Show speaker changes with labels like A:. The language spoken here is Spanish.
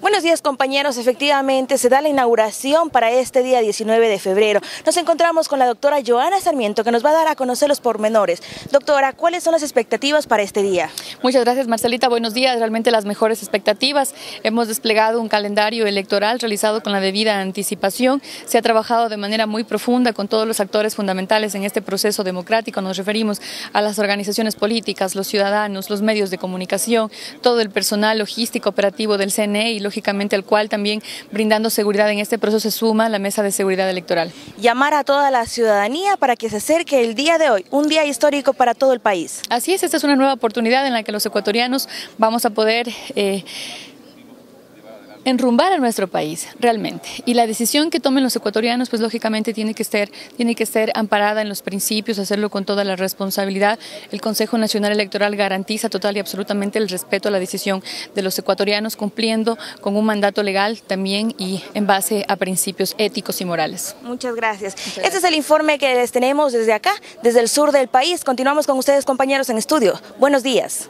A: Buenos días compañeros, efectivamente se da la inauguración para este día 19 de febrero. Nos encontramos con la doctora Joana Sarmiento que nos va a dar a conocer los pormenores. Doctora, ¿cuáles son las expectativas para este día?
B: Muchas gracias Marcelita, buenos días, realmente las mejores expectativas. Hemos desplegado un calendario electoral realizado con la debida anticipación. Se ha trabajado de manera muy profunda con todos los actores fundamentales en este proceso democrático. Nos referimos a las organizaciones políticas, los ciudadanos, los medios de comunicación, todo el personal logístico operativo del CNE y lógicamente al cual también brindando seguridad en este proceso se suma la Mesa de Seguridad Electoral.
A: Llamar a toda la ciudadanía para que se acerque el día de hoy, un día histórico para todo el país.
B: Así es, esta es una nueva oportunidad en la que los ecuatorianos vamos a poder... Eh, enrumbar a nuestro país realmente. Y la decisión que tomen los ecuatorianos, pues lógicamente tiene que ser, tiene que ser amparada en los principios, hacerlo con toda la responsabilidad. El Consejo Nacional Electoral garantiza total y absolutamente el respeto a la decisión de los ecuatorianos, cumpliendo con un mandato legal también y en base a principios éticos y morales.
A: Muchas gracias. Este es el informe que les tenemos desde acá, desde el sur del país. Continuamos con ustedes, compañeros en estudio. Buenos días.